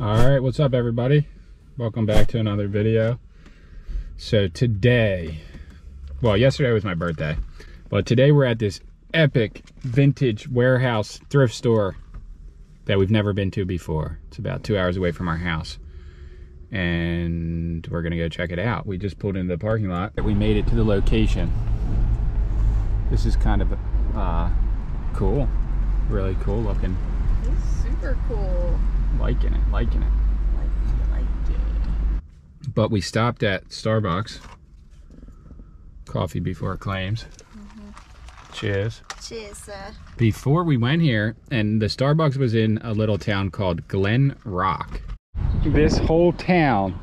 All right, what's up everybody? Welcome back to another video. So today, well, yesterday was my birthday, but today we're at this epic vintage warehouse thrift store that we've never been to before. It's about two hours away from our house. And we're gonna go check it out. We just pulled into the parking lot. We made it to the location. This is kind of uh, cool, really cool looking. It's super cool. Liking it, liking it. Like, like it. But we stopped at Starbucks. Coffee before claims. Mm-hmm. Cheers. Cheers, sir. Before we went here, and the Starbucks was in a little town called Glen Rock. This whole town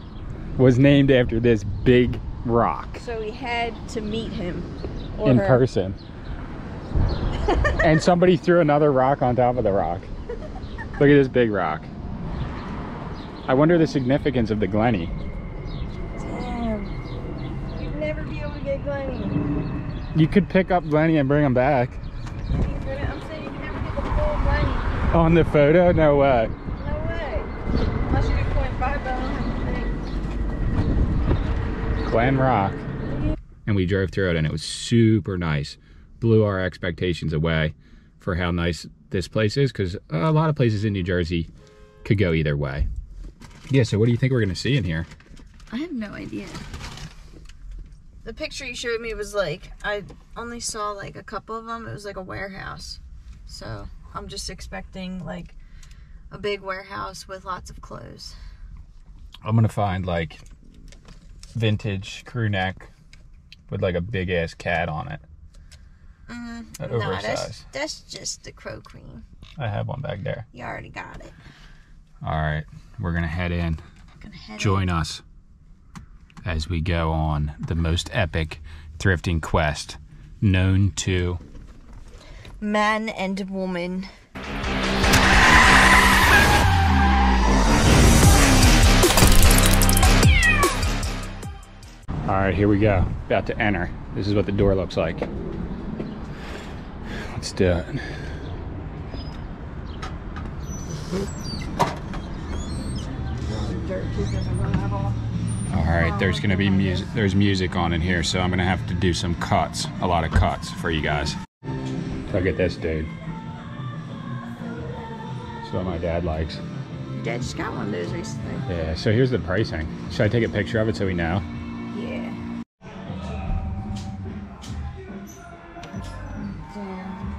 was named after this big rock So we had to meet him. Or in her. person. and somebody threw another rock on top of the rock. Look at this big rock. I wonder the significance of the Glenny. Damn. You'd never be able to get Glenny. You could pick up Glenny and bring him back. I'm saying you can never get the full Glenny. On the photo? No way. No way. Unless you do point five, but I don't have to. Glen Rock. And we drove through it and it was super nice. Blew our expectations away for how nice this place is because a lot of places in New Jersey could go either way. Yeah, so what do you think we're going to see in here? I have no idea. The picture you showed me was like, I only saw like a couple of them. It was like a warehouse. So I'm just expecting like a big warehouse with lots of clothes. I'm going to find like vintage crew neck with like a big ass cat on it. Mm, Uh, no, that's, that's just the Crow Queen. I have one back there. You already got it. All right, we're going to head in. Gonna head Join us as we go on the most epic thrifting quest known to. Man and woman. All right, here we go. About to enter. This is what the door looks like. Let's do it. All right, there's gonna be music. There's music on in here, so I'm gonna have to do some cuts, a lot of cuts for you guys. Look at this dude. That's what my dad likes. Dad just got one of those recently. Yeah. So here's the pricing. Should I take a picture of it so we know? Yeah. Damn.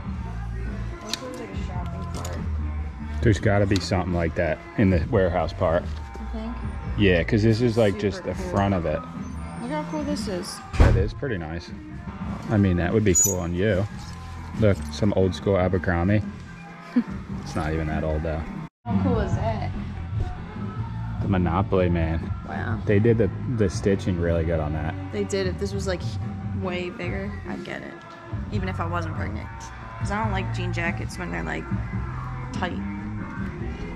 This looks like a shopping cart, There's got to be something like that in the warehouse part. Yeah, because this is like just the cool. front of it. Look how cool this is. That is pretty nice. I mean, that would be cool on you. Look, some old school Abercrombie. it's not even that old though. How cool is that? The Monopoly, man. Wow. They did the, the stitching really good on that. They did. If this was like way bigger, I'd get it. Even if I wasn't pregnant. Because I don't like jean jackets when they're like tight.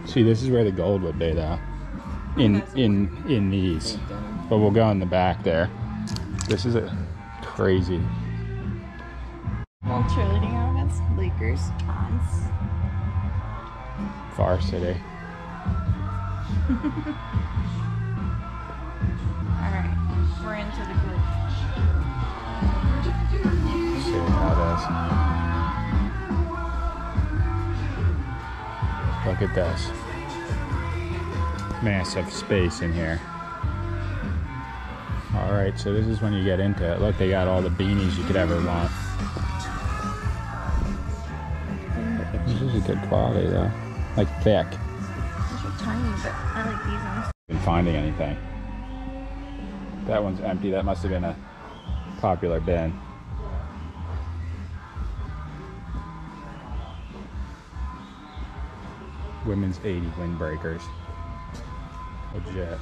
See, this is where the gold would be though. In in in these. But we'll go in the back there. This is a crazy. Well, cheerleading outfits, Lakers, Tons. Varsity. Alright, we're into the group. See how it is. Look at this. Massive space in here. All right, so this is when you get into it. Look, they got all the beanies you could ever want. This is a good quality though. Like thick. These are tiny, but I like these ones. Been finding anything. That one's empty. That must have been a popular bin. Women's 80 windbreakers. Legit.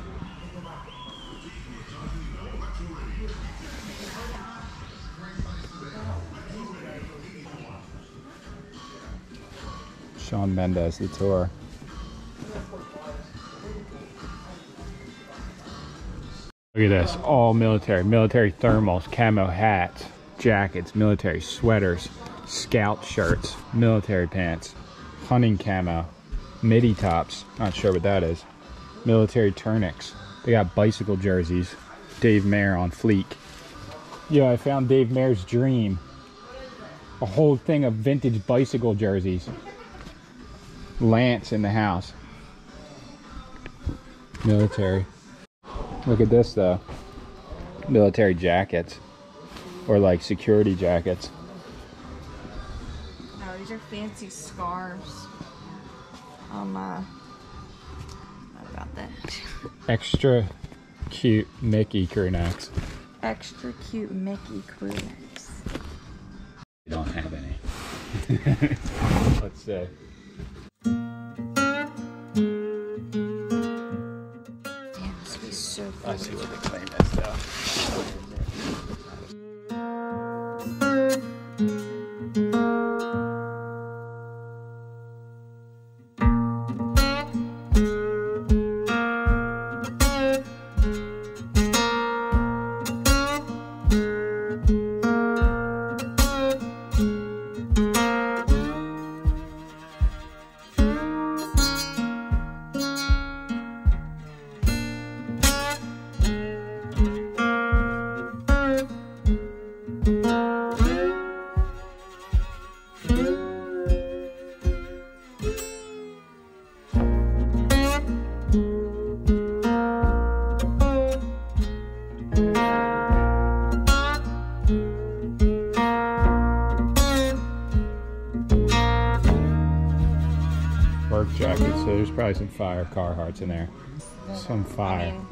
Shawn Mendes, the tour. Look at this, all military, military thermals, camo hats, jackets, military sweaters, scout shirts, military pants, hunting camo, midi tops, not sure what that is, military tunics. They got bicycle jerseys. Dave Mayer on fleek. Yeah, I found Dave Mayer's dream. A whole thing of vintage bicycle jerseys. Lance in the house. Military. Look at this though. Military jackets. Or like security jackets. No, these are fancy scarves. Um, uh, not that. Extra cute Mickey crew necks. Extra cute Mickey crew necks. You don't have any. Let's see. Damn, this would be so I see what the claim probably some fire Carhartts in there. Some I fire. mean,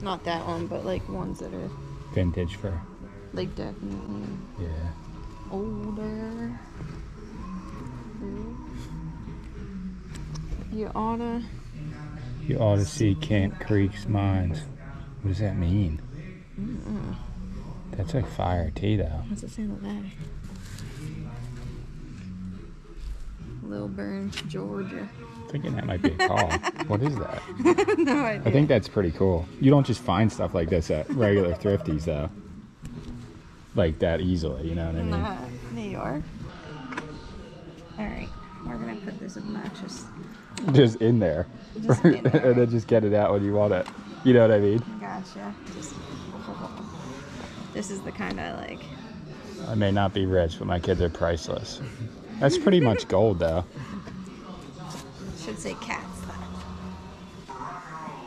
not that one, but like ones that are Vintage for, like definitely yeah. older. You oughta. You oughta see Kent Creek's mines. What does that mean? That's like fire tea though. What's it say on that? Lilburn, Georgia. Thinking that might be a call. what is that? no idea. I think that's pretty cool. You don't just find stuff like this at regular thrifties though. Like that easily, you know what I mean? Nah, uh, New York. Alright, we're gonna put this obnoxious. Just in there. Just in there. and then just get it out when you want it. You know what I mean? Gotcha. Just, this is the kind I like. I may not be rich, but my kids are priceless. That's pretty much gold though. Should say cats.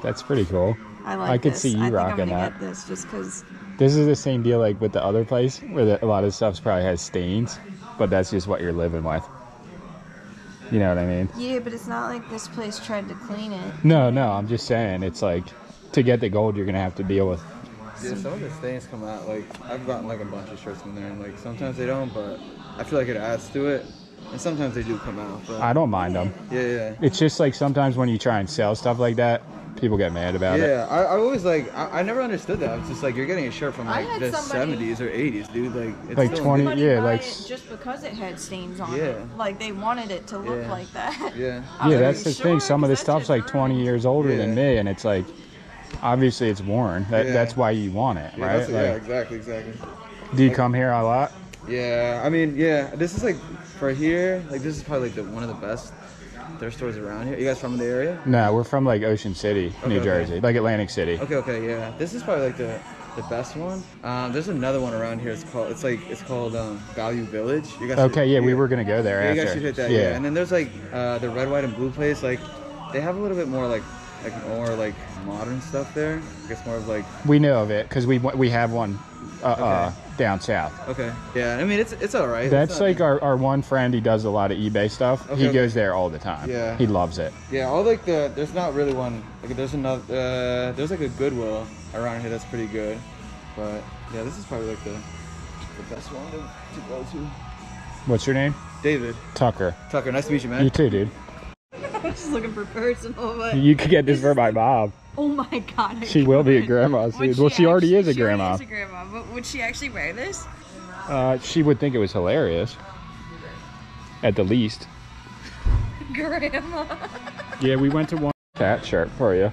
That's pretty cool. I like I could this. see you I think rocking I'm gonna that. get this just because. This is the same deal like with the other place where the, a lot of stuff probably has stains, but that's just what you're living with. You know what I mean? Yeah, but it's not like this place tried to clean it. No, no, I'm just saying it's like to get the gold you're gonna have to deal with. Yeah, some of the stains come out. Like I've gotten like a bunch of shirts in there, and like sometimes they don't, but I feel like it adds to it. And sometimes they do come out. But I don't mind them. yeah, yeah, It's just like sometimes when you try and sell stuff like that, people get mad about it. yeah. I, I always like I, I never understood that. It's just like you're getting a shirt from like the somebody- 70s or 80s, dude. Like it's Like 20 yeah, like it just because it had stains on Yeah. it. Like they wanted it to look Yeah. like that. Yeah. I Yeah, that's the you thing. Some of the 'Cause that stuff's like 20 years older than me, and it's like obviously it's worn. That, Yeah. That's why you want it, Yeah, right? that's, yeah, exactly, exactly. do you come here a lot? Yeah, I mean, yeah. This is like for here. Like this is probably like the one of the best thrift stores around here. You guys from the area? No, we're from like Ocean City, New Okay, okay. Jersey, like Atlantic City. Okay, okay, yeah. This is probably like the the best one. Um, there's another one around here. It's called it's like it's called um, Value Village. You guys Okay, should- yeah, we were gonna go there Yeah, you guys should hit that. Yeah. And then there's like uh, the red, white, and blue place. Like they have a little bit more like like more like modern stuff there. I guess more of like we know of it because we we have one uh, uh, down south. okay, yeah. I mean it's it's all right. That's like our, our one friend. He does a lot of eBay stuff. Okay, he goes there all the time. Yeah. he loves it. yeah. All like the there's not really one. Like there's another uh, there's like a Goodwill around here that's pretty good. But yeah, this is probably like the the best one to, to go to. What's your name? David Tucker. Tucker, nice to meet you, man. You too, dude. I'm just looking for personal, but You could get this for my mom. oh my god. I She will be a grandma soon. Well, she already is a she already grandma. is a grandma, but would she actually wear this? Uh, she would think it was hilarious. At the least. Grandma. Yeah, we went to one cat shirt for you.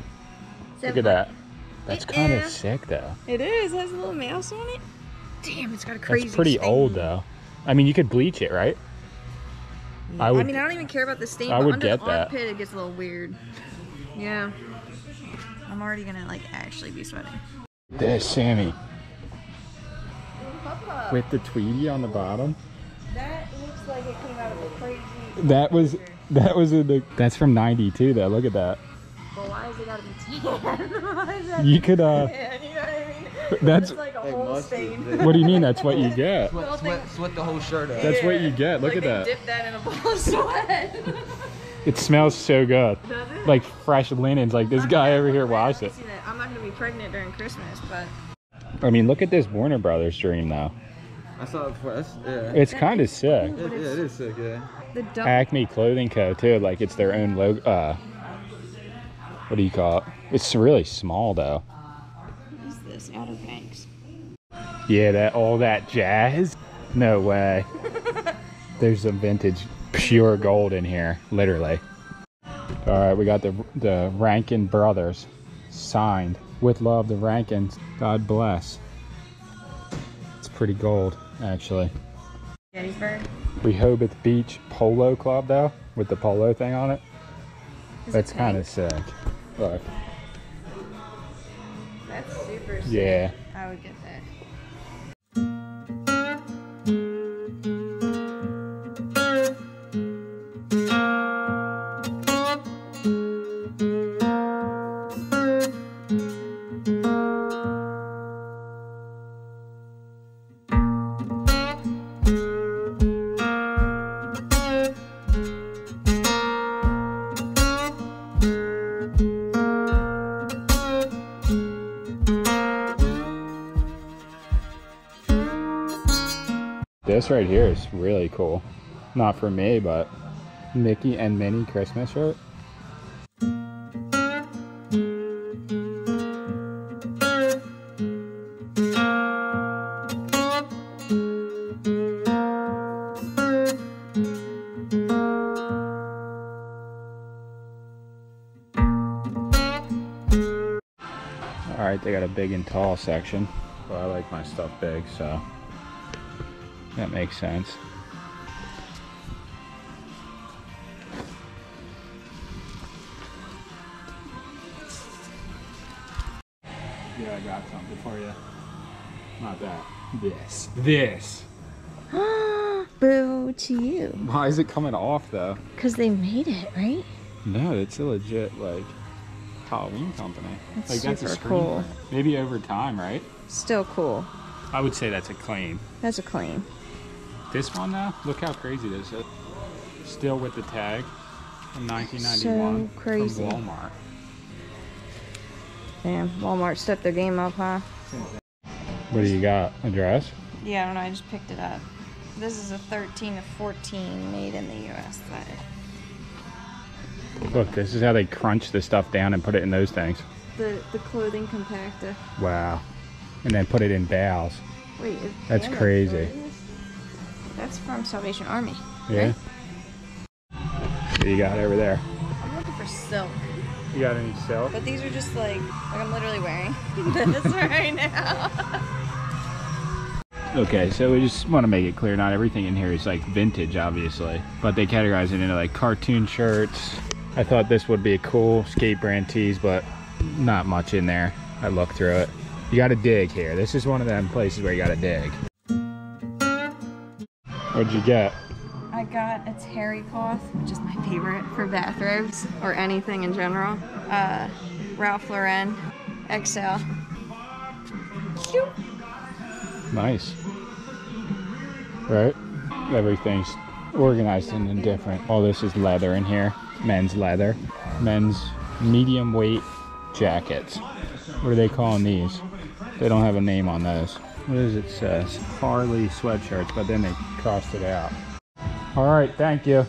Look at that. That's kind of sick though. It is. It has a little mouse on it. Damn, it's got a crazy. That's pretty stain. old though. I mean, you could bleach it, right? I would, I, mean, I don't even care about the stain. I but would under get the that. armpit, it gets a little weird. Yeah. I'm already gonna like actually be sweating. There's Sammy with the Tweety on the bottom. That looks like it came out of a crazy. That was that was in the that's from 92 though. Look at that. But why is it gotta be tan? why is that You could uh tan? You know what I mean? That's- It's like a whole stain. what do you mean that's what you get? Sweat, sweat, sweat the whole shirt out. That's what you get. Look like at they that. Dip that in a bowl of sweat. It smells so good. Does it? Like fresh linens. Like this guy over here washed it. I'm not gonna be pregnant during Christmas, but I mean, look at this Warner Brothers dream though. I saw it before. That's, yeah. It's kind of sick. It, yeah, it is sick, yeah. the. Acme Clothing Co. too. Like it's their own logo. Uh, what do you call it? It's really small though. What is this? Outer Banks. Yeah, that all that jazz. No way. There's some vintage pure gold in here, literally. All right, we got the the Rankin brothers signed with love. The Rankins. God bless. It's pretty gold, actually. Gettysburg. Rehoboth Beach Polo Club though, with the polo thing on it. Is That's kind of sick. Look, That's super sick. yeah. I would get that. This right here is really cool. Not for me, but Mickey and Minnie Christmas shirt. All right, they got a big and tall section. Well, I like my stuff big, so that makes sense. Yeah, I got something for you. Not that. This. This. Boo to you. Why is it coming off though? Because they made it, right? No, it's a legit like Halloween company. That's like that's a super cool. Maybe over time, right? Still cool. I would say that's a claim. That's a claim. This one though, look how crazy this is. Still with the tag from 1991 So crazy. from Walmart. Damn, Walmart stepped their game up, huh? What do you got? A dress? Yeah, I don't know. I just picked it up. This is a 13 to 14 made in the USA. Look, this is how they crunch the stuff down and put it in those things. The the clothing compactor. Wow. And then put it in bales. Wait, That's crazy. doing this? That's from Salvation Army. Yeah. What do you got over there? I'm looking for silk, You got any silk? but these are just like like I'm literally wearing this right now. Okay, so we just want to make it clear not everything in here is like vintage, obviously, but they categorize it into like cartoon shirts. I thought this would be a cool skate brand tees, but not much in there. I looked through it. You got to dig here. This is one of them places where you got to dig. What'd you get? I got a terry cloth, which is my favorite for bathrobes or anything in general. Uh, Ralph Lauren XL. Cute. Nice. Right? Everything's organized and different. All this is leather in here. Men's leather. Men's medium weight jackets. What are they calling these? They don't have a name on those. What does it says? Harley sweatshirts, but then they crossed it out. All right, thank you.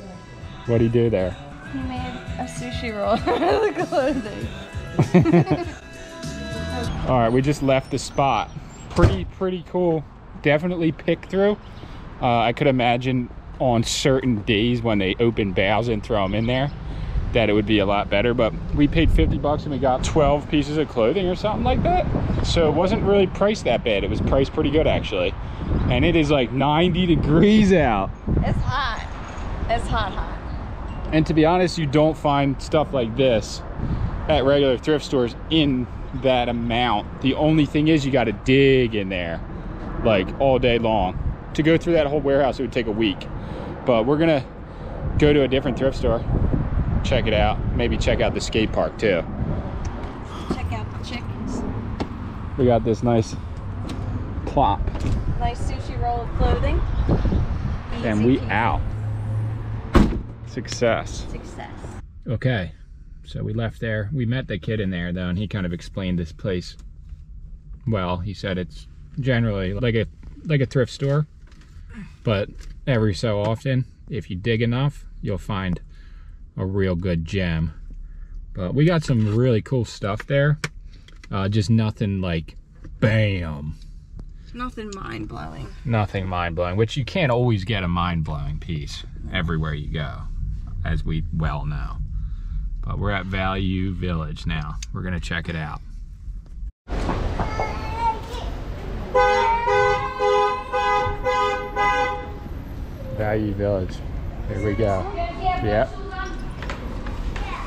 What do you do there? He made a sushi roll out of the clothing. All right, we just left the spot. Pretty, pretty cool. Definitely pick through. Uh, I could imagine on certain days when they open bales and throw them in there that it would be a lot better. But we paid 50 bucks and we got 12 pieces of clothing or something like that. So it wasn't really priced that bad. It was priced pretty good actually. And it is like 90 degrees out. It's hot. It's hot, hot. And to be honest, you don't find stuff like this at regular thrift stores in that amount. The only thing is you got to dig in there like all day long. To go through that whole warehouse, it would take a week. But we're gonna go to a different thrift store, check it out. Maybe check out the skate park too. Check out the chickens. We got this nice plop Nice sushi roll of clothing. and we out. Success. Success. Okay, so we left there. We met the kid in there though, and he kind of explained this place. Well, he said it's generally like a like a thrift store, but every so often, if you dig enough, you'll find a real good gem. But we got some really cool stuff there. Uh, just nothing like bam, Nothing mind blowing. nothing mind blowing. Which you can't always get a mind blowing piece everywhere you go, as we well know. But we're at Value Village now. We're gonna check it out. Value Village. Here we go. Yep.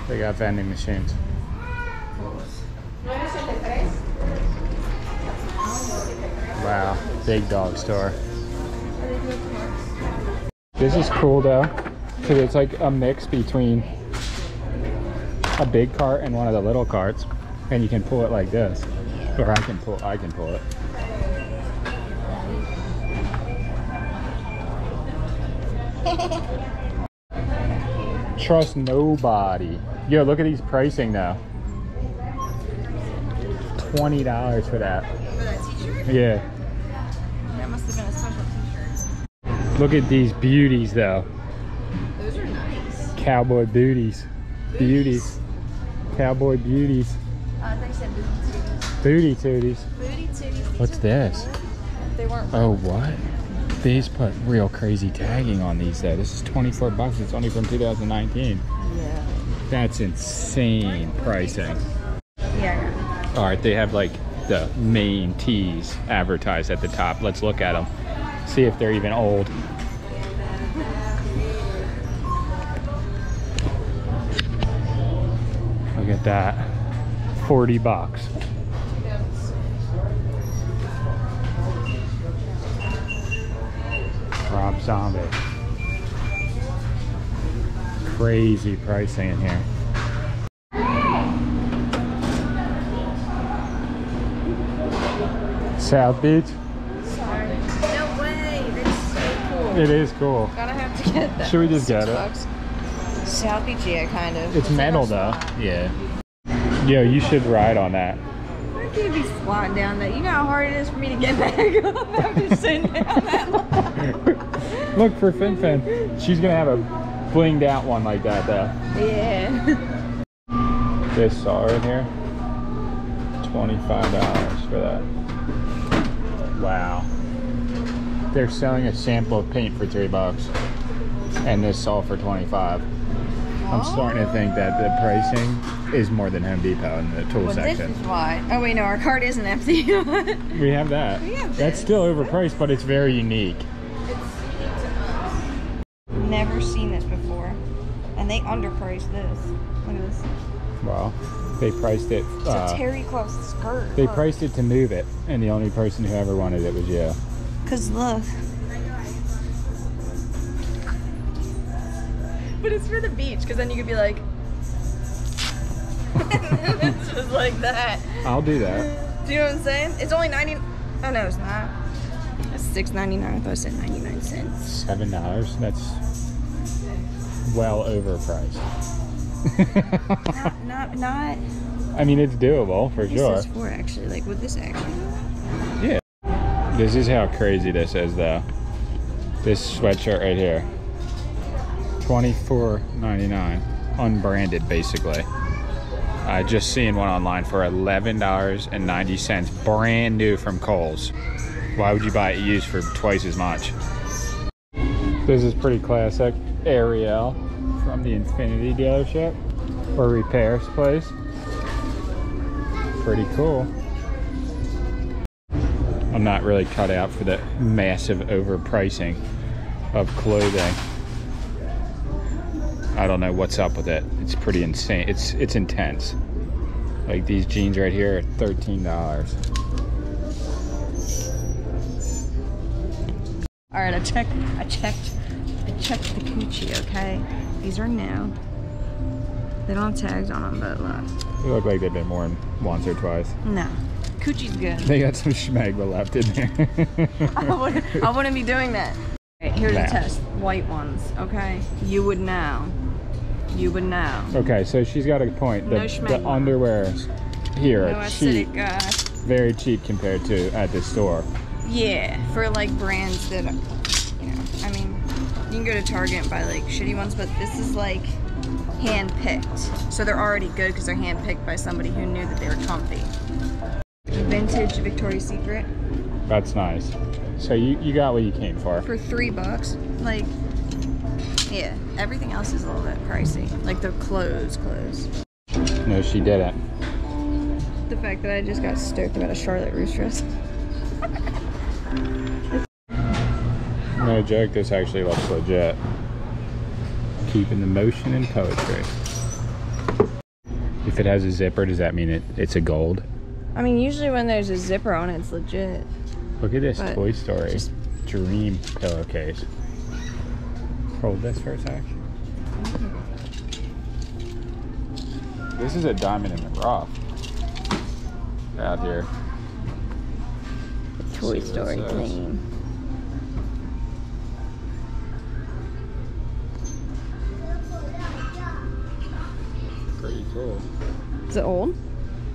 They got vending machines. Wow, big dog store. This is cool though, because it's like a mix between a big cart and one of the little carts, and you can pull it like this, or I can pull. I can pull it. Trust nobody. Yo, look at these pricing now. Twenty dollars for that. For that t-shirt? Yeah. That must have been a special t-shirt. Look at these beauties though. Those are nice. Cowboy booties. Beauties. Cowboy beauties. Uh, I said booty titties. Booty tooties. Booty. These What's this? They weren't. Oh, what? These put real crazy tagging on these though. This is 24 bucks. It's only from 2019. That's insane pricing. Yeah. All right, they have like the main tees advertised at the top. Let's look at them. See if they're even old. Look at that. 40 bucks. Rob Zombie. Crazy pricing in here. South Beach. Sorry. No way. That's so cool. It is cool. Gotta have to get that. Should we just get it? bucks. South Beach, yeah, kind of. It's in metal though. spot. Yeah. Yo, you should ride on that. I can't be flying down that. You know how hard it is for me to get back up after sitting down that long. Look for Fin Fin. She's gonna have a blinged out one like that though. Yeah. This saw in here. Twenty-five dollars for that. Wow. They're selling a sample of paint for three bucks. And this saw for twenty-five. I'm starting to think that the pricing is more than Home Depot in the tool Well, this section. is why. Oh wait, no, our cart isn't empty. We have that. We have That's still overpriced, but it's very unique. And they underpriced this. Look at this. Wow. They priced it. It's Uh, a terry cloth skirt. they priced it to move it, and the only person who ever wanted it was you. Cause look. But it's for the beach, cause then you could be like. it's just like that. I'll do that. Do you know what I'm saying? It's only 90. Oh no, it's not. It's six ninety nine. I thought I said 99 cents. Seven dollars. That's well overpriced. Not, not, not. I mean, it's doable for This sure. is for actually, like, with this actually. Yeah. This is how crazy this is, though. This sweatshirt right here, twenty-four ninety-nine, unbranded, basically. I just seen one online for eleven dollars and ninety cents, brand new from Kohl's. Why would you buy it used for twice as much? This is pretty classic. Ariel from the Infiniti dealership or repairs place. Pretty cool. I'm not really cut out for the massive overpricing of clothing. I don't know what's up with it. It's pretty insane. It's it's intense. Like these jeans right here are thirteen dollars. All right, I checked. I checked. I checked the Gucci. Okay, these are new. They don't have tags on them, but look. They look like they've been worn once or twice. No, Gucci's good. They got some schmegma left in there. I wouldn't, I wouldn't be doing that. Okay, here's Nah. a test. White ones. Okay, you would know. You would know. okay, so she's got a point. The, No the underwear here No are cheap. Uh, very cheap compared to at the store. yeah, for like brands that, you know, I mean, you can go to Target and buy like shitty ones, but this is like hand picked. So they're already good because they're hand picked by somebody who knew that they were comfy. Vintage Victoria's Secret That's nice. So you, you got what you came for. for three bucks. Like, yeah, everything else is a little bit pricey. Like the clothes, clothes. No, she didn't. The fact that I just got stoked about a Charlotte Russe dress. No joke, this actually looks legit. Keeping the motion in poetry. If it has a zipper, does that mean it, it's a gold? I mean, usually when there's a zipper on it, it's legit. Look at this But Toy Story just- dream pillowcase. Hold this for a sec. This is a diamond in the rough. Out here. Toy See what it Story says. Pretty cool. Is it old?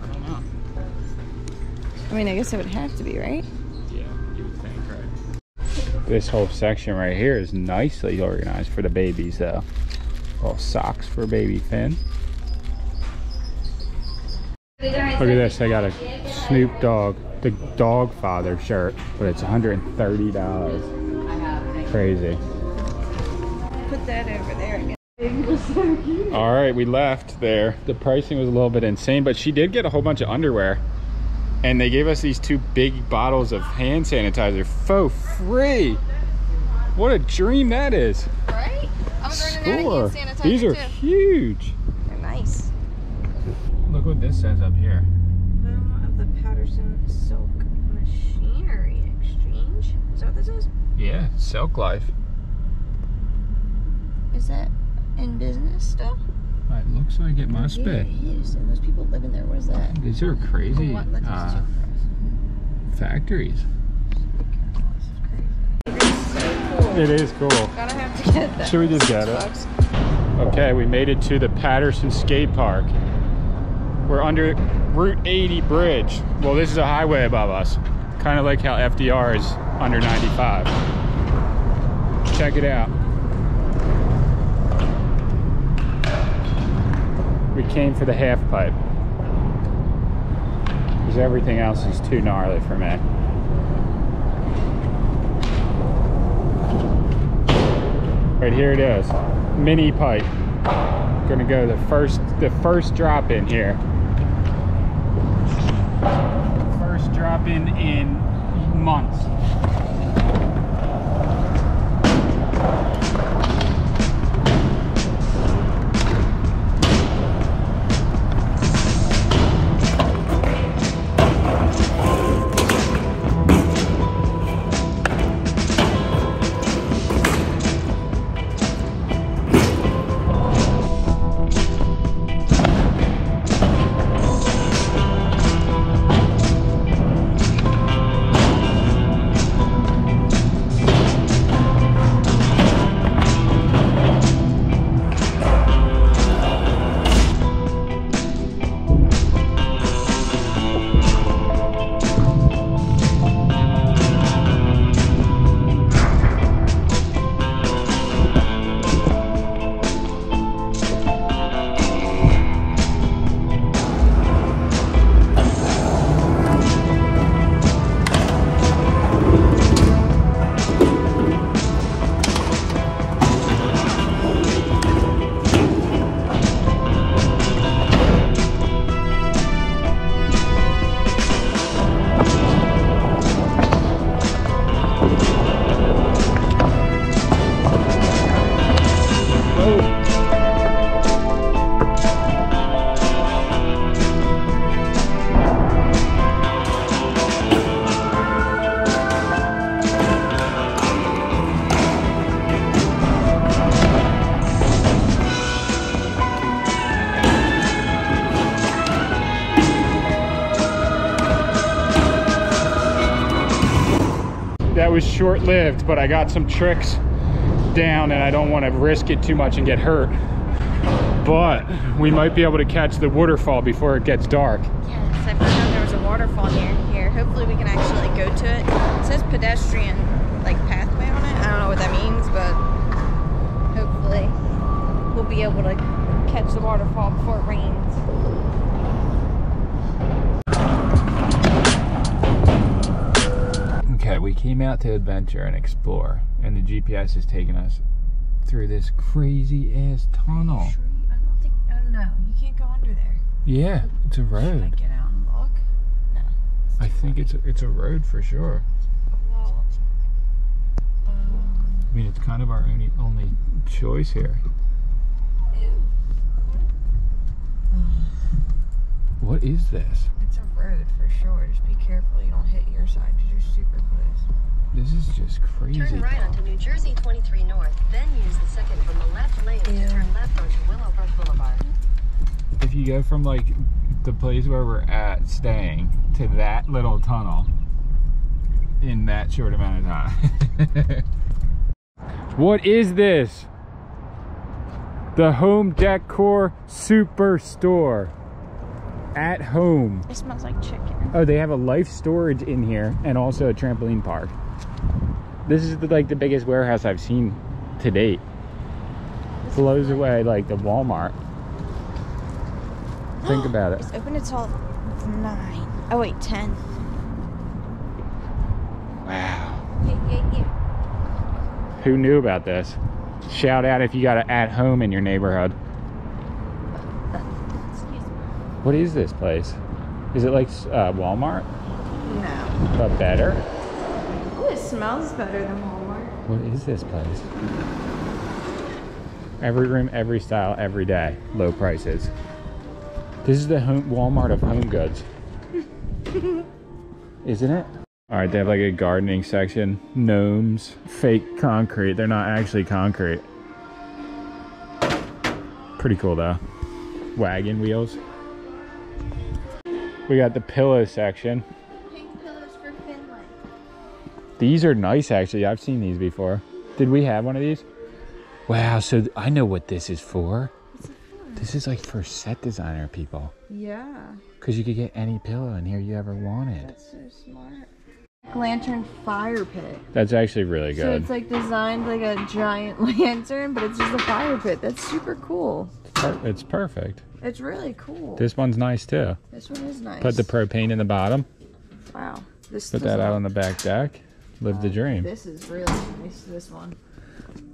I don't know. I mean, I guess it would have to be, right? Yeah, you would think, right? This whole section right here is nicely organized for the babies, though. Little socks for baby Finn. Look at this. I got a Snoop Dogg, the dog father shirt, but it's $130. Crazy. Put that over there again. All right, we left there. The pricing was a little bit insane, but she did get a whole bunch of underwear. And they gave us these two big bottles of hand sanitizer for free. What a dream that is. Right? I was Score. These are huge. They're nice. Look what this says up here. Home of the Paterson Silk Machinery Exchange. Is that what this is? Yeah, Silk Life. Is that in business still? It looks like it must yeah, be. it is. And those people living there, what is that? These are crazy What? Uh, factories. this. So cool. It is cool. Gotta have to get that. Should we just get it? Okay, we made it to the Paterson Skate Park. We're under Route 80 bridge. Well, this is a highway above us. Kind of like how FDR is under 95. Check it out. We came for the half pipe. Because everything else is too gnarly for me. Right here it is. Mini pipe. Gonna go the first the first drop in here. First drop in in months. Short-lived, but I got some tricks down and I don't want to risk it too much and get hurt. But we might be able to catch the waterfall before it gets dark. Yes, I found out there was a waterfall near here. Hopefully we can actually go to it. It says pedestrian like pathway on it. I don't know what that means, but hopefully we'll be able to catch the waterfall before it rains. We came out to adventure and explore, and the GPS is taking us through this crazy ass tunnel. Tree- I don't think. I don't know. You can't go under there. Yeah, it's a road. Should I get out and look? No. I think it's a, it's a road for sure. Well, um, I mean, it's kind of our only only choice here. What is this? It's a road for sure. Just be careful you don't hit your side because you're super close. This is just crazy. Turn right onto New Jersey 23 North, then use the second from the left lane Yeah. to turn left onto Willowbrook Boulevard. If you go from like the place where we're at staying to that little tunnel in that short amount of time. what is this? The Home Decor Superstore. At home. It smells like chicken. Oh, they have a life storage in here and also a trampoline park. This is the, like the biggest warehouse I've seen to date. Blows away like the Walmart. Think about it. It's open until nine. Oh wait, ten. Wow. Yeah, yeah, yeah. Who knew about this? Shout out if you got it at home in your neighborhood. What is this place? Is it like uh, Walmart, No. but better? Oh, it smells better than Walmart. What is this place? Every room, every style, every day, low prices. This is the home Walmart of home goods, isn't it? All right, they have like a gardening section, gnomes, fake concrete. They're not actually concrete. Pretty cool though. Wagon wheels. We got the pillow section. Pink pillows for Finland. These are nice actually. I've seen these before. Did we have one of these? Wow, so I know what this is for. This is like for set designer people. Yeah, Because you could get any pillow in here you ever wanted. that's so smart. Lantern fire pit. That's actually really good. So it's like designed like a giant lantern, but it's just a fire pit. That's super cool. Per- it's perfect. It's really cool. This one's nice too. This one is nice. Put the propane in the bottom. wow. This Put that out on the back deck. Live the dream. This is really nice. This one.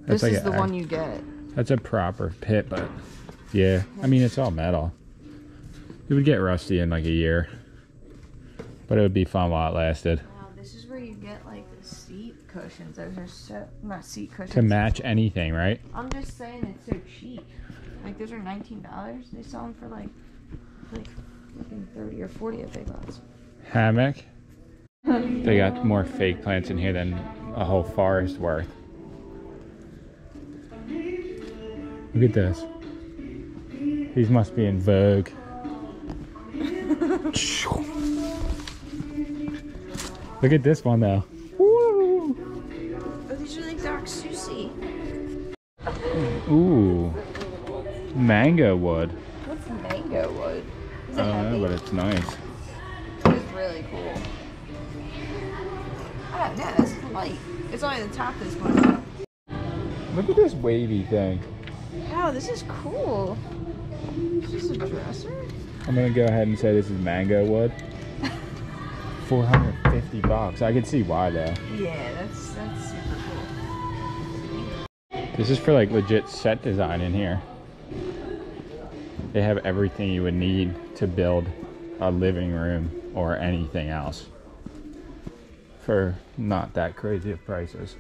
That's This like is the one you get. That's a proper pit, but yeah. I mean, it's all metal. It would get rusty in like a year. But it would be fun while it lasted. Wow, this is where you get like the seat cushions. Those are so not seat cushions. To match anything, right? I'm just saying it's so cheap. Like those are nineteen dollars. They sell them for like like thirty or forty at Big Lots. Hammock. They got more fake plants in here than a whole forest worth. Look at this. These must be in vogue. Look at this one though. Mango wood. What's mango wood? Is I don't know, but it's nice. It's really cool. I don't no, it's light. It's only the top that's going up. Look at this wavy thing. Wow, this is cool. Is this a dresser? I'm gonna go ahead and say this is mango wood. 450 bucks. I can see why though. Yeah, that's that's super cool. This is for like legit set design in here. They have everything you would need to build a living room or anything else for not that crazy of prices.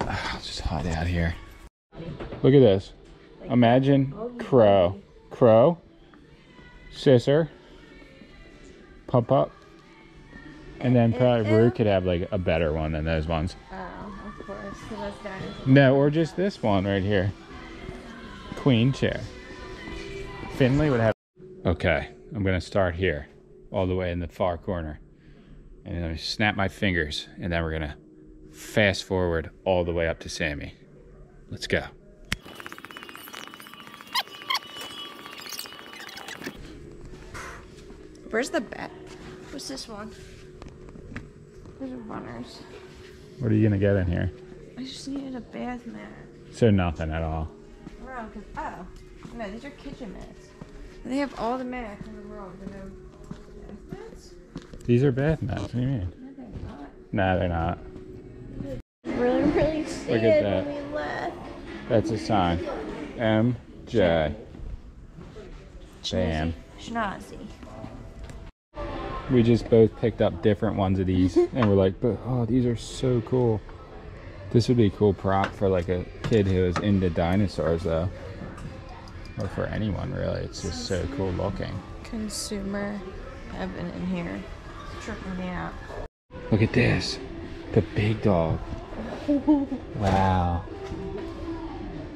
It's just hot out here. Look at this. Imagine crow, crow, scissor, pump up, and then probably Rue could have like a better one than those ones. Oh, of course. So. No, or just this one right here. Queen chair. Finley would have. Okay, I'm gonna start here, all the way in the far corner. And then I snap my fingers, and then we're gonna fast forward all the way up to Sammie. Let's go. Where's the bat? What's this one? There's a runners. What are you gonna get in here? I just needed a bath mat. So nothing at all. Bro, cause oh, no, these are kitchen mats. They have all the mats in the world, but no bath mats. These are bath mats. What do you mean? No, they're not. Nah, they're not. Really, really Look at that. when we left. That's a sign. MJ. Bam. Schnozzy. We just both picked up different ones of these, and we're like, but oh, these are so cool. This would be a cool prop for like a kid who is into dinosaurs, though, or for anyone really. It's just so cool looking. Consumer heaven in here. Tripping me out. Look at this, the big dog. Wow,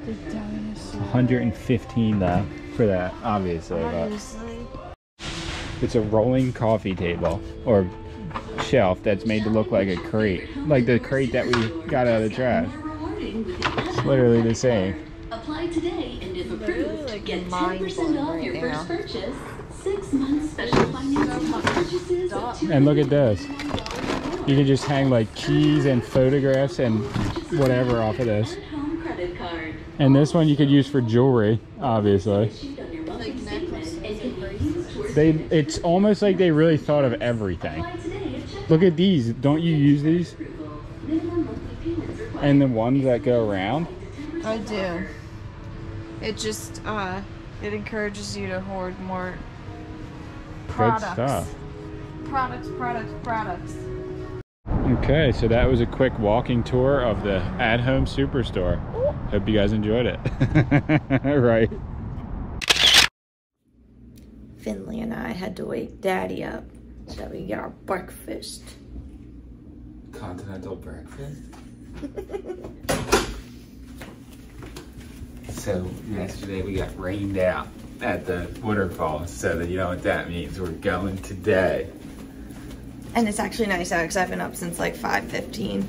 The dinosaur. 115 though for that, obviously. Obviously. it's a rolling coffee table or shelf that's made to look like a crate, like the crate that we got out of the trash. It's literally the same. Apply today and if approved, like, get mind 10% off your first purchase. Six months special financing on purchases And look at this. You can just hang like keys and photographs and whatever off of this. home credit card. And this one you could use for jewelry, obviously. Issued on your monthly statement and can be used towards They it's almost like they really thought of everything. apply today at checkout Look at these. Don't you use these? approval. Minimum monthly payments required. And the ones that go around? I do. It just uh it encourages you to hoard more Good products. stuff. Products, products, products. Okay, so that was a quick walking tour of the at home superstore. Hope you guys enjoyed it. right. Finley and I had to wake Daddy up so that we get our breakfast. Continental breakfast. so yesterday we got rained out at the waterfall, so that you know what that means. We're going today. And it's actually nice out because I've been up since like 5.15.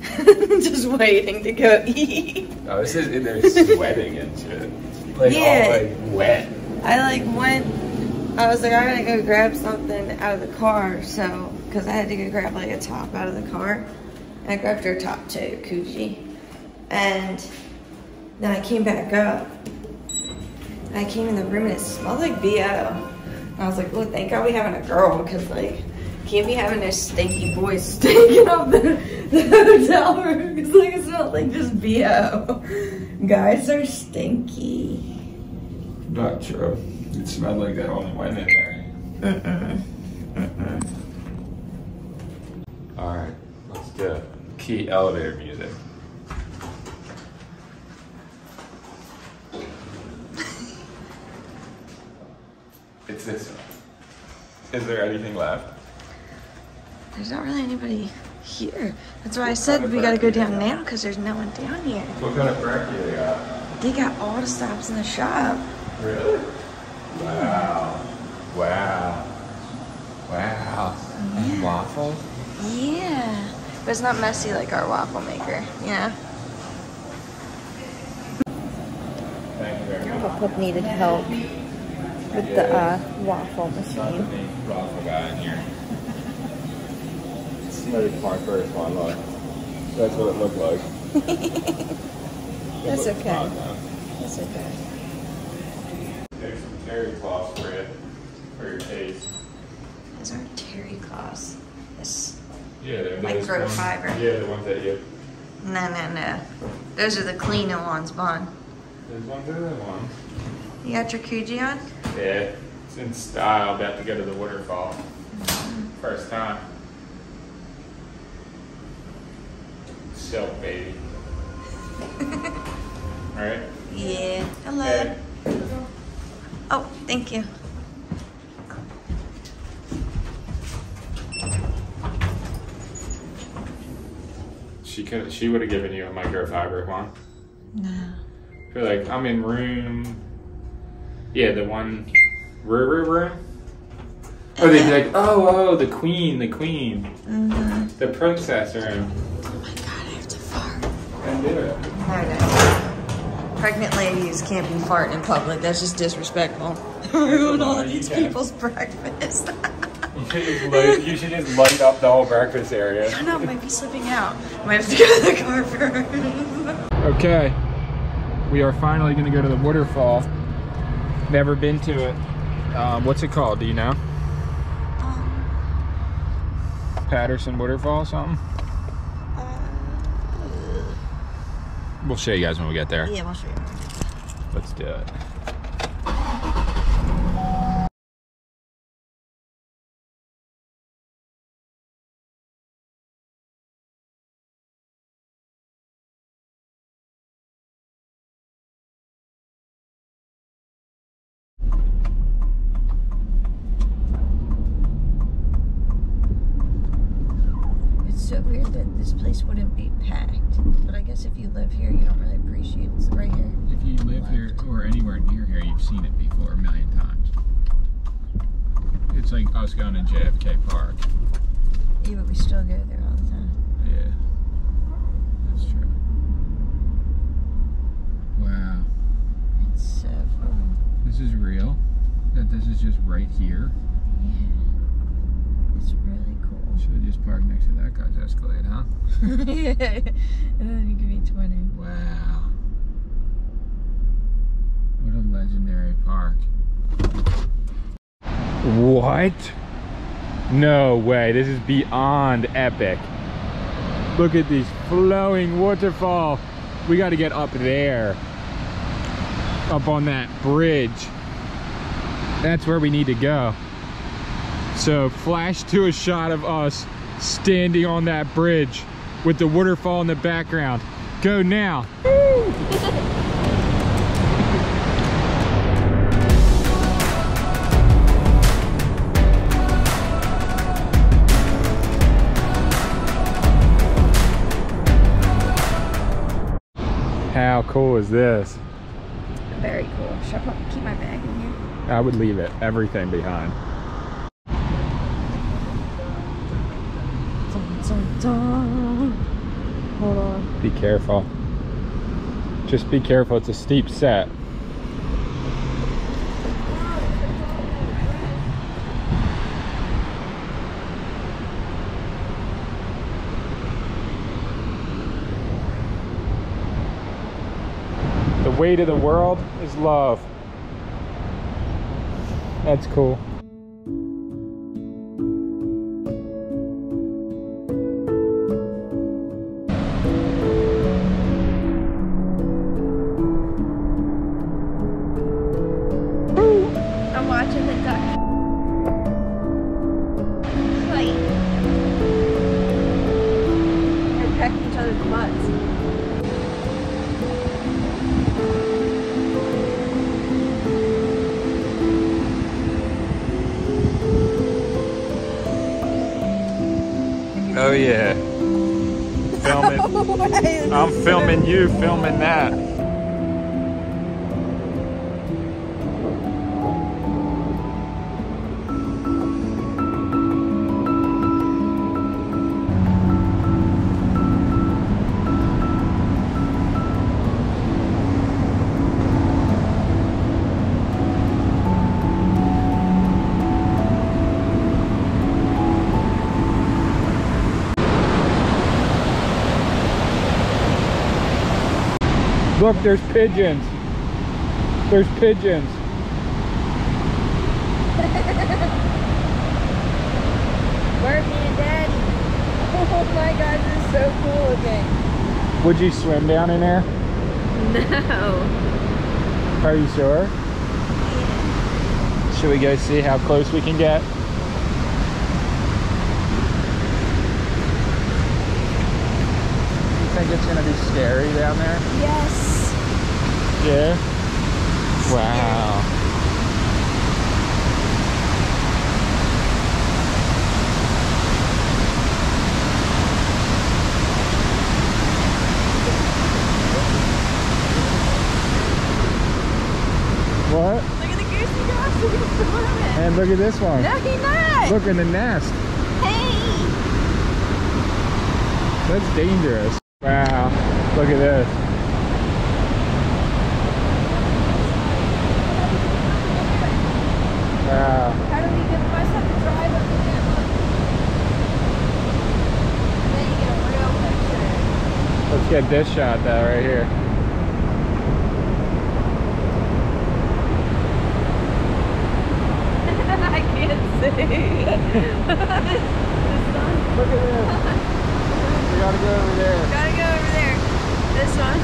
Just waiting to go eat. Oh, this is they're sweating and shit. Like Yeah. all like wet. I like went, I was like, I gotta go grab something out of the car. So, because I had to go grab like a top out of the car. And I grabbed her top too, Coochie. And then I came back up. I came in the room and it smelled like BO. I was like, well, thank God we having a girl because like, can't be having a stinky boy stinking up the, the hotel room It's like it smelled like just BO. Guys are stinky. Not true. It smelled like that only went in there. All right, let's do it. Key elevator music. It's this one. Is there anything left? There's not really anybody here. That's why I said we gotta go down now because there's no one down here. What kind of brekkie they got? They got all the stops in the shop. Really? Wow. Wow. Wow. And waffles? Yeah. But it's not messy like our waffle maker. Yeah. Thank you very much. Papa needed help with the uh, waffle machine. Waffle guy in here. Somebody my first one, look. That's what it looked like. That's okay. That's okay. There's terry cloth spread for your taste. These are terry cloths. This. Yeah, they're those ones- Microfiber. Yeah, the ones that you. No, no, no. Those are the cleaner ones, Bon. Those ones are the ones. You got your Kuji on? Yeah, it's in style. About to go to the waterfall. Mm-hmm. First time. Silk, baby. All right. Yeah. Hello. Hey. Oh, thank you. She could. She would have given you a microfiber one. No. I feel like I'm in room. Yeah, the one. Room, room, room. Oh, they'd be like, oh, oh, the queen, the queen, Mm-hmm. the princess room. Oh my god, I have to fart. And do it. Okay. Pregnant ladies can't be farting in public. That's just disrespectful. Ruin all these can. people's breakfast. You should, just light, you should just light up the whole breakfast area. I know, I might be slipping out. I might have to go to the car first. Okay, we are finally gonna go to the waterfall. Never been to it. Um, what's it called? Do you know? Paterson Waterfall, something? We'll show you guys when we get there. yeah, we'll show you. Let's do it. It's so weird that this place wouldn't be packed. But I guess if you live here, you don't really appreciate it. It's right here. If you live here or anywhere near here, you've seen it before a million times. It's like us going to JFK Park. Yeah, but we still go there all the time. Yeah, that's true. Wow, It's so cool. this is real. That this is just right here. Yeah. It's really cool. Should have just parked next to that guy's Escalade, huh? yeah. And then you give me 20. Wow. What a legendary park. What? No way. This is beyond epic. Look at these flowing waterfall. We got to get up there. Up on that bridge. That's where we need to go. So flash to a shot of us standing on that bridge with the waterfall in the background. Go now. How cool is this? Very cool. Should I probably keep my bag in here? I would leave it, everything behind. Dun, dun, dun. Hold on. Be careful. Just be careful, it's a steep set. Weight of the world is love. That's cool. You, filming that. Look, there's pigeons. There's pigeons. Where me and Daddy? Oh my god, this is so cool looking. Would you swim down in there? No. Are you sure? Yeah. Should we go see how close we can get? You think it's gonna be scary down there? Yes. Yeah. Wow. What? Look at the goose And look at this one. No, he not. Look in the nest. Hey. That's dangerous. Wow. Look at this. Wow. How do we get must have to drive up there? Then you get a real picture. Let's get this shot though right here. I can't see. Look at this. We gotta go over there. We Gotta go over there. This one.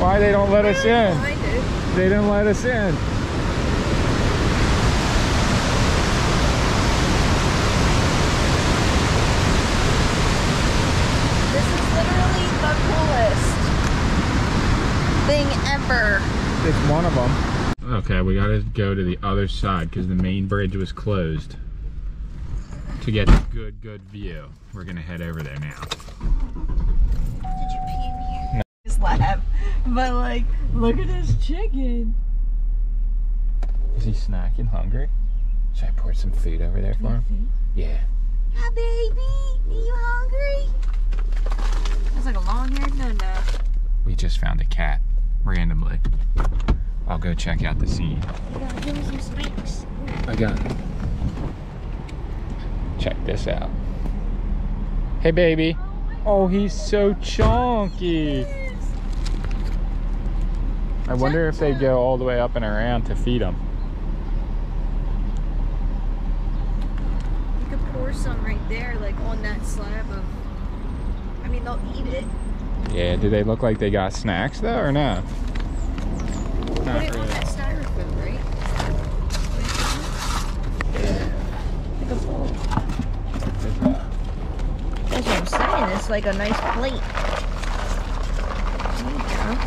Why they don't let us in? They didn't let us in. This is literally the coolest thing. It's one of them. Okay, we gotta go to the other side because the main bridge was closed. To get a good, good view. We're gonna head over there now. Did you pee in here? Just laugh. But like, look at this chicken. Is he snacking hungry? Should I pour some food over there for him? Yeah. Hi, baby. Are you hungry? That's like a long haired no no. We just found a cat randomly. I'll go check out the scene. I got it. Check this out. Hey, baby. Oh, he's so chunky. I wonder if they go all the way up and around to feed him. You could pour some right there, like on that slab of. I mean, they'll eat it. Yeah, do they look like they got snacks though, or no? Not it really. styrofoam, right? Like a bowl. That's what I'm saying. It's like a nice plate. There.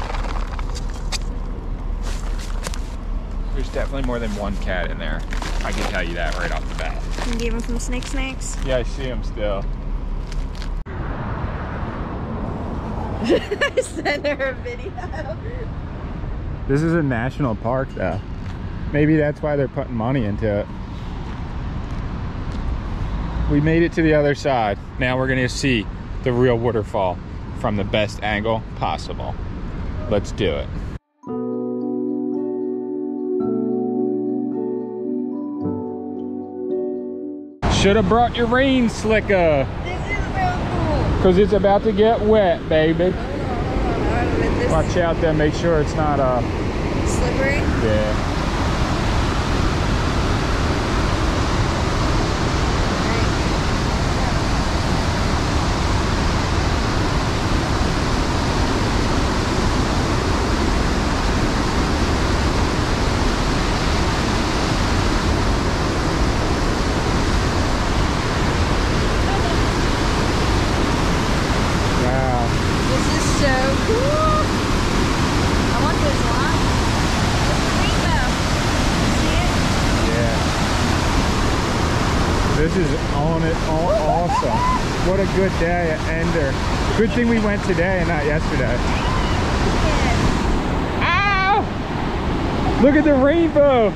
There's definitely more than one cat in there. I can tell you that right off the bat. You gave him some snake snacks. Yeah, I see him still. Send her a video. This is a national park though. Maybe that's why they're putting money into it. We made it to the other side. Now we're gonna see the real waterfall from the best angle possible. Let's do it. Should have brought your rain slicker This is real cool. Because it's about to get wet, baby. Hold on, hold on. I'm with this Watch out there, make sure it's not uh slippery. yeah. Wow. This is so cool. I want this line. Look at the rainbow. See it? Yeah. This is on it all awesome. What a good day at Ender. Good thing we went today and not yesterday. Ow! Look at the rainbow.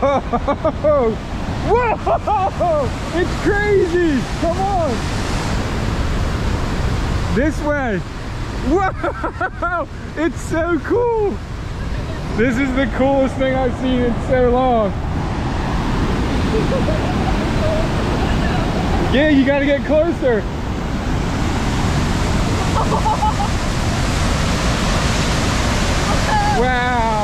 Oh. Whoa! Whoa! It's crazy! Come on! This way! Whoa! It's so cool! This is the coolest thing I've seen in so long. Yeah, you gotta get closer. Wow!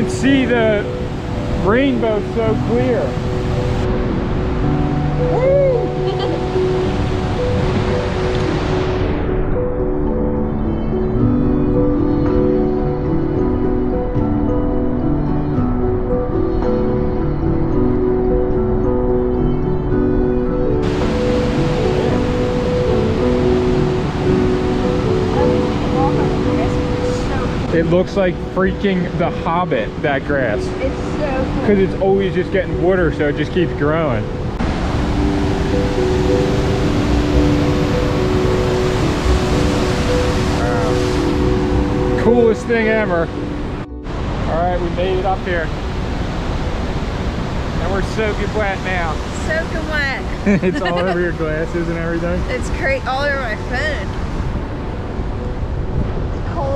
Can see the looks like freaking the Hobbit, that grass. It's so cool. Because it's always just getting water, so it just keeps growing. Wow. Coolest thing ever. All right, we made it up here. And we're soaking wet now. Soaking wet. it's all over your glasses and everything. It's great all over my phone.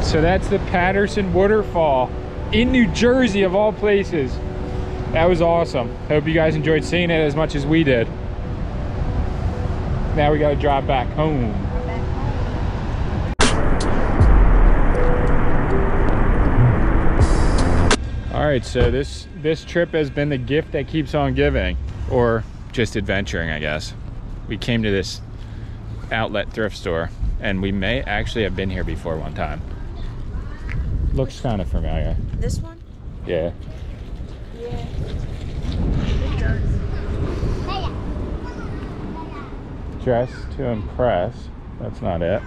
So that's the Paterson Waterfall in New Jersey of all places. That was awesome. Hope you guys enjoyed seeing it as much as we did. Now we gotta drive back home. All right, so this this trip has been the gift that keeps on giving, or just adventuring, I guess. We came to this outlet thrift store, and we may actually have been here before one time. Looks kind of familiar. This one? Yeah. Yeah. It does. Dress to impress. That's not it.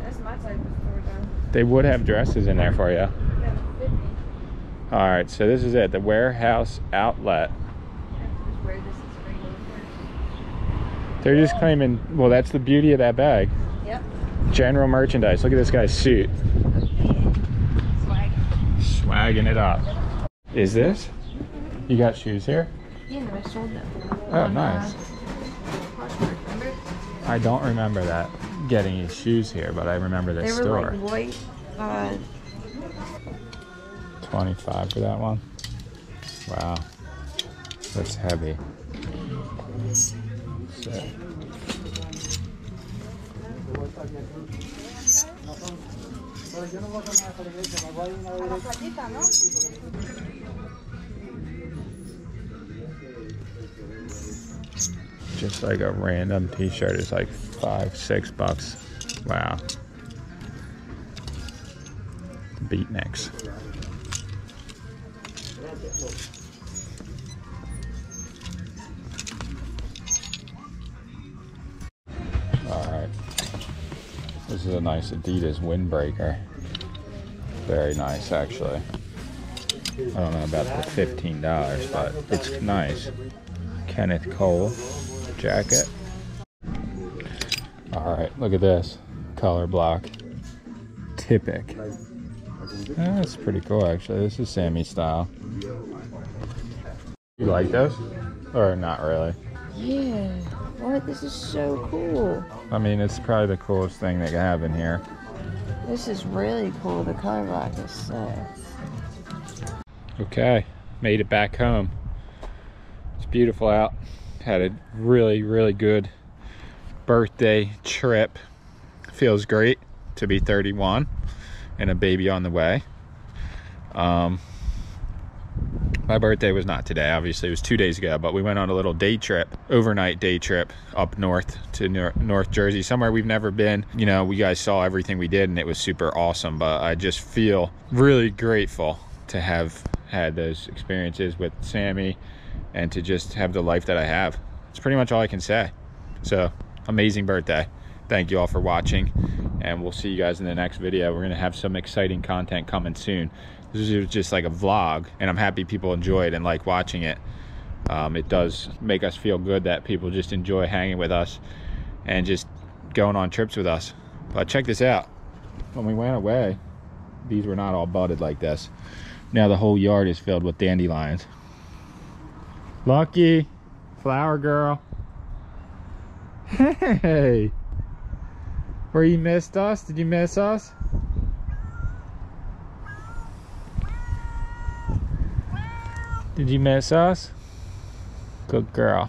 That's my type of store though. They would have dresses in there for you. Yeah. All right, so this is it, the warehouse outlet. Just this as regular shirt. They're just claiming, well, that's the beauty of that bag. Yep. General merchandise. Look at this guy's suit. Swag. Swagging it up. Is this? You got shoes here? Yeah, I sold them. Oh, nice. I don't remember that getting you shoes here, but I remember They this were store. like white. Uh, 25 for that one. Wow. That's heavy. Sick. Just like a random t-shirt is like five, six bucks. Wow. Beatniks. This is a nice Adidas windbreaker. Very nice, actually. I don't know about the $15, but it's nice. Kenneth Cole jacket. All right, look at this color block. Typic. That's pretty cool, actually. This is Sammie style. You like this? Or not really? yeah. What? This is so cool. I mean, it's probably the coolest thing they have in here. This is really cool. The color block is sick. Okay, made it back home. It's beautiful out. Had a really, really good birthday trip. Feels great to be 31 and a baby on the way. Um, my birthday was not today, obviously, it was two days ago, but we went on a little day trip, overnight day trip up north to North Jersey, somewhere we've never been. You know, we guys saw everything we did and it was super awesome, but I just feel really grateful to have had those experiences with Sammie and to just have the life that I have. It's pretty much all I can say. So, amazing birthday. Thank you all for watching, and we'll see you guys in the next video. We're going to have some exciting content coming soon. This is just like a vlog, and I'm happy people enjoy it and like watching it. Um, it does make us feel good that people just enjoy hanging with us and just going on trips with us. But check this out. When we went away, these were not all budded like this. Now the whole yard is filled with dandelions. Lucky, flower girl. Hey, where you missed us? Did you miss us? Did you miss us? Good girl.